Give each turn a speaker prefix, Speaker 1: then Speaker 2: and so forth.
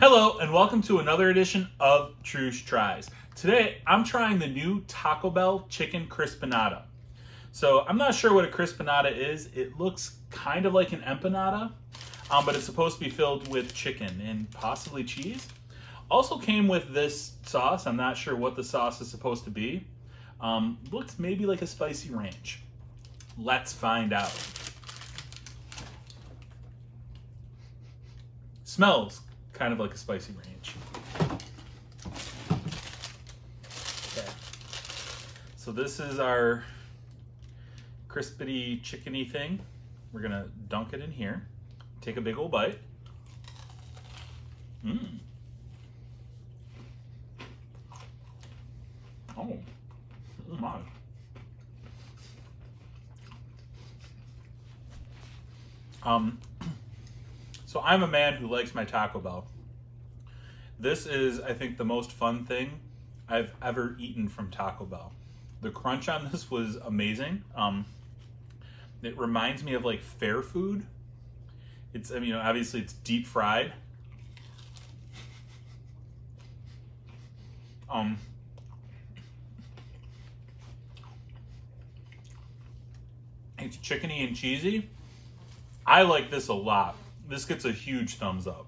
Speaker 1: Hello, and welcome to another edition of Treusch Tries. Today, I'm trying the new Taco Bell Chicken Crispanada. So, I'm not sure what a Crispanada is. It looks kind of like an empanada, um, but it's supposed to be filled with chicken and possibly cheese. Also came with this sauce. I'm not sure what the sauce is supposed to be. Um, looks maybe like a spicy ranch. Let's find out. Smells kind of like a spicy ranch. Okay. So this is our crispity chickeny thing. We're gonna dunk it in here. Take a big old bite. Mmm. Oh, oh my. Um, so I'm a man who likes my Taco Bell. This is, I think, the most fun thing I've ever eaten from Taco Bell. The crunch on this was amazing. Um, it reminds me of like fair food. It's, I mean, obviously it's deep fried. Um, It's chickeny and cheesy. I like this a lot. This gets a huge thumbs up.